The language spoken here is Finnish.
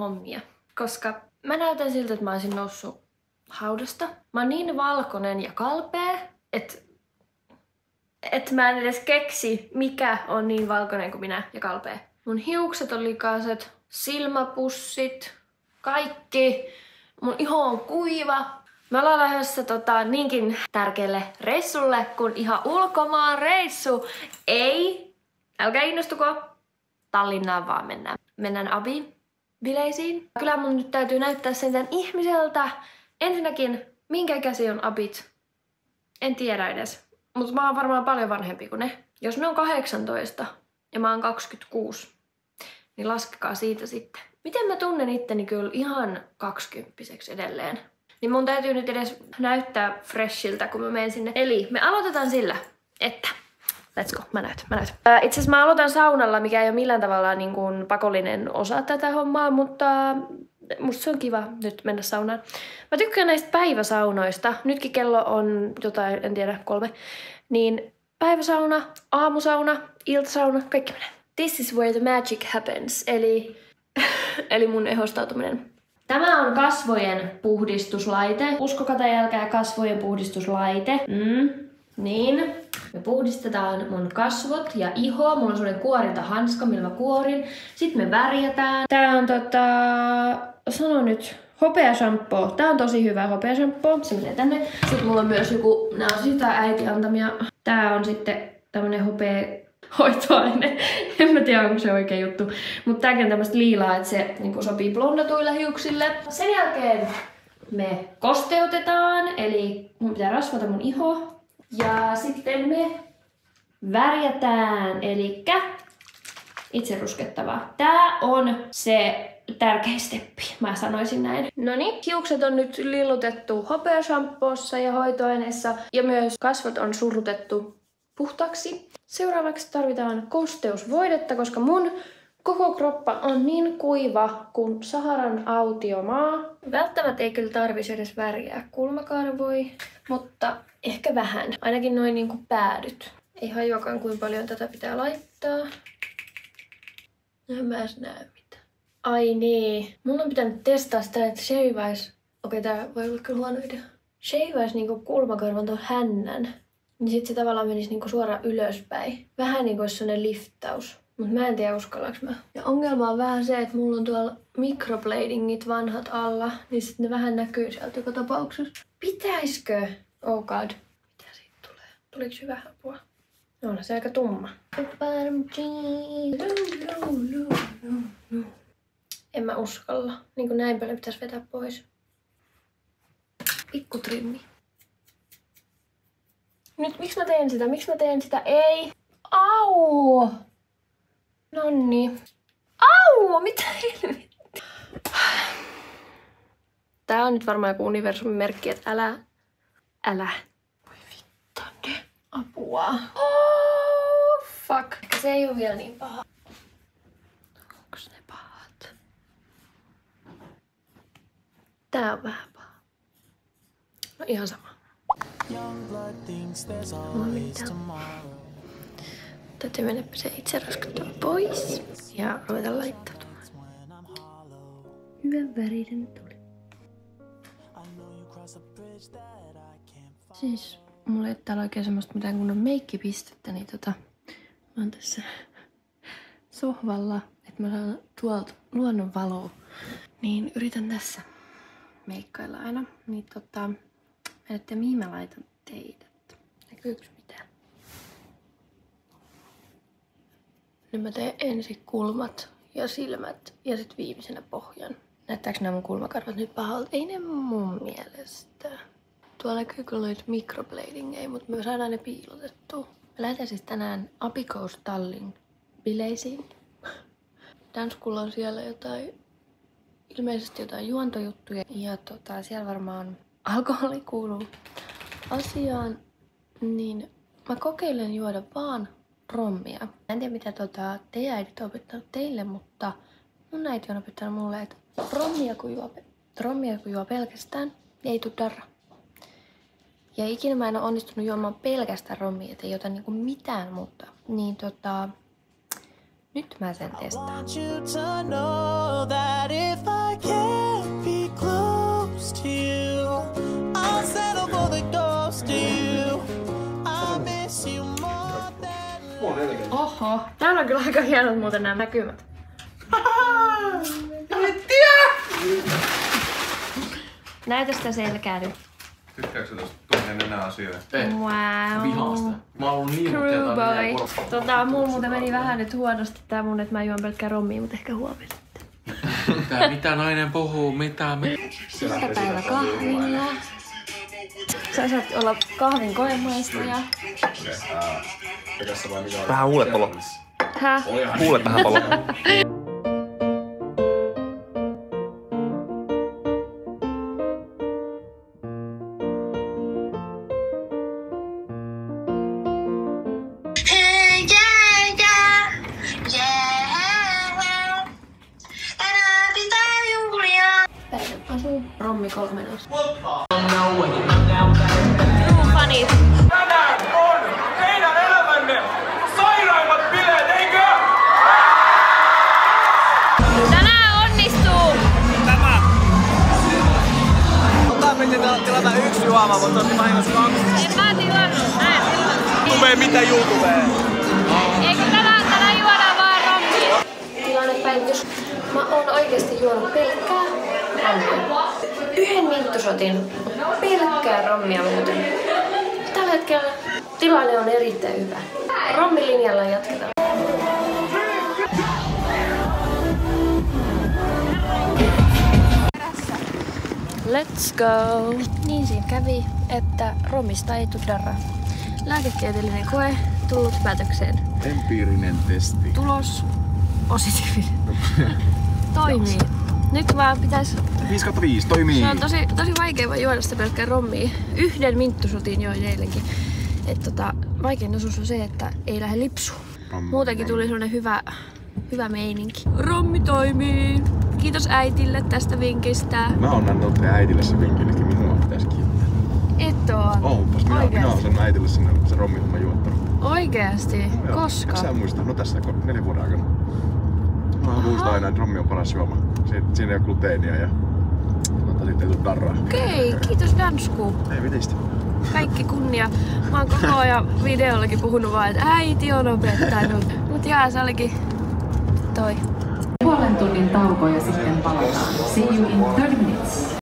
hommia. Koska mä näytän siltä, että mä olisin noussut haudasta. Mä oon niin valkoinen ja kalpea, että et mä en edes keksi, mikä on niin valkoinen kuin minä ja kalpea. Mun hiukset on likaiset, silmäpussit, kaikki. Mun iho on kuiva. Me ollaan lähdössä tota, niinkin tärkeälle reissulle kuin ihan ulkomaan reissu. Ei, älkää innostuko, Tallinnaan vaan mennään. Mennään Abi bileisiin. Kyllä mun nyt täytyy näyttää sen ihmiseltä. Ensinnäkin, minkä käsi on Abit? En tiedä edes. Mutta mä oon varmaan paljon vanhempi kuin ne. Jos ne on 18 ja mä oon 26, niin laskekaa siitä sitten. Miten mä tunnen itteni kyllä ihan kaksikymppiseksi edelleen? Niin mun täytyy nyt edes näyttää freshiltä, kun mä menen sinne. Eli me aloitetaan sillä, että Let's go, mä näytän, mä näytän. Äh, itse asiassa mä aloitan saunalla, mikä ei ole millään tavalla niin kuin pakollinen osa tätä hommaa, mutta musta se on kiva nyt mennä saunaan. Mä tykkään näistä päiväsaunoista. Nytkin kello on jotain, en tiedä, kolme. Niin päiväsauna, aamusauna, iltasauna, kaikki menee. This is where the magic happens. Eli, eli mun ehostautuminen. Tämä on kasvojen puhdistuslaite. Uskokaa tai älkää kasvojen puhdistuslaite. Mm, niin. Me puhdistetaan mun kasvot ja iho. Mulla on sellainen kuorintahanska, millä mä kuorin. Sitten me värjätään. Tää on tota... Sano nyt. Hopeashampoo. Tää on tosi hyvä hopeashampoo. Se menee tänne. Sitten mulla on myös joku... Nää on sitä äiti antamia. Tää on sitten tämmönen hopea hoitoaine. en mä tiedä, onko se oikea juttu. Mutta tääkin on tämmöistä liilaa, että se niin sopii blondatuille hiuksille. Sen jälkeen me kosteutetaan, eli mun pitää rasvata mun iho. Ja sitten me värjätään, eli itse ruskettava. Tää on se tärkein steppi, mä sanoisin näin. No niin, hiukset on nyt lillutettu hopeashampoossa ja hoitoaineessa ja myös kasvot on surrutettu puhtaaksi. Seuraavaksi tarvitaan kosteusvoidetta, koska mun koko kroppa on niin kuiva kuin Saharan autiomaa. Välttämättä ei kyllä tarvisi edes väriä kulmakarvoi, mutta ehkä vähän. Ainakin noin niin kuin päädyt. Ei hajuakaan kuinka paljon tätä pitää laittaa. En mä edes näe mitään. Ai niin. Mun on pitänyt testaa sitä, että shaveais... Okei, tää voi olla kyllä huono idea. Shaveais niinku kulmakarvan tuon hännän. Niin sit se tavallaan menisi niinku suoraan ylöspäin. Vähän niinku olisi sellainen liftaus. Mutta mä en tiedä uskallaks mä. Ja ongelma on vähän se, että mulla on tuolla microbladingit vanhat alla, niin sitten ne vähän näkyy sieltä joka tapauksessa. Pitäiskö? Oh god. Mitä siitä tulee? Tuliko hyvä apua? No, on se aika tumma. En mä uskalla. Niin kuin näin paljon pitäisi vetää pois. Pikku trimmi. Nyt miksi mä teen sitä? Miksi mä teen sitä? Ei! Au! Nonni. Au! Mitä helvettiä? Tää on nyt varmaan joku universumin merkki, että älä... Älä. Voi vittu, Apua. Oh, fuck. Se ei oo vielä niin paha. Onks ne pahat? Tää on vähän paha. No ihan sama. Mulla on mitään. Täytyy mennä se itse raskuttava pois ja ruveta laittautumaan. Hyvän värinen tuli. Siis mulla ei täällä oikein semmoista mitään kunnon meikkipistettä, niin tota, mä oon tässä sohvalla, että mä saan tuolta luonnon valoa. Niin yritän tässä meikkailla aina. Niin tota, mä en tiedä mihin mä laitan teidät. Näkyykö Nyt mä teen ensin kulmat ja silmät ja sitten viimeisenä pohjan. Näyttääkö nämä mun kulmakarvat nyt pahalta? Ei ne mun mielestä. Tuolla näkyy kyllä noita microbladingeja, mutta me saadaan ne piilotettua. Mä lähdetään siis tänään Apikous Tallin bileisiin. Danskulla on siellä jotain, ilmeisesti jotain juontojuttuja. Ja tota, siellä varmaan alkoholi kuuluu asiaan. Niin mä kokeilen juoda vaan rommia. En tiedä mitä tota, teidän äidit on opettanut teille, mutta mun äiti on opettanut mulle, että rommia kun juo, rommia kun juo pelkästään, niin ei tule darra. Ja ikinä mä en ole onnistunut juomaan pelkästään rommia, että ei ota niinku mitään muuta. Niin tota, Nyt mä sen testaan. I Oho. Täällä on kyllä aika hienot muuten nämä näkymät. Näytä sitä selkää nyt. Tykkääksä tosta tunne nenä asioita? Ei. Wow. Vihaan sitä. Mä oon ollut niin upeata boy. Tota, mulla muuten meni vähän nyt huonosti tää mun, että mä juon pelkkää rommia, mutta ehkä huomenna. Mitä, mitä nainen puhuu, mitä me... Iltapäivä kahvilla. Sä saat olla kahvin koemaistaja. Vähän huulet palo. Häh? Huulet vähän palo. Hey, yeah, yeah, yeah. Enää pitää juhlia. Päivän asuu. Rommi kolmenos. Fanit. Tänään piti tilata yksi juoma, mutta otti vahingossa kaksi. En mä tilannut. Mä en tilannut. Tubeen mitä YouTubeen? Eikö tänään, tänään juodaan vaan rommia? Tilannepäivitys. Mä oon oikeesti juonut pelkkää rommia. Yhden minttusotin, pelkkää rommia muuten. Tällä hetkellä tilanne on erittäin hyvä. Rommilinjalla jatketaan. Let's go! Niin siinä kävi, että romista ei tule darra. Lääketieteellinen koe tullut päätökseen. Empiirinen testi. Tulos positiivinen. Toimii. Nyt vaan pitäisi... 5 kautta 5, toimii. Se on tosi, tosi vaikea vaan juoda sitä pelkkää rommia. Yhden minttusotin join eilenkin. Et tota, vaikein osuus on se, että ei lähde lipsu. Muutenkin tuli sellainen hyvä, hyvä meininki. Rommi toimii. Kiitos äitille tästä vinkistä. Mä oon teidän äitille se vinkin, että minua pitäisi kiittää. Et oo. Oonpas, minä, minä oon Oikeesti. sanonut äitille sinne se rommihomma juottanut. Oikeasti? Joo. Koska? Sä muista? No tässä neljän vuoden aikana. Mä muistan aina, että rommi on paras juoma. Si- Siinä ei ole gluteenia ja tota, sitten ei tule darraa. Okei, kiitos Dansku. Ei mitistä. Kaikki kunnia. Mä oon koko ajan videollakin puhunut vaan, että äiti on opettanut. Mut jaa, se olikin toi. Puolen tunnin tauko ja sitten palataan. See you in 30 minutes.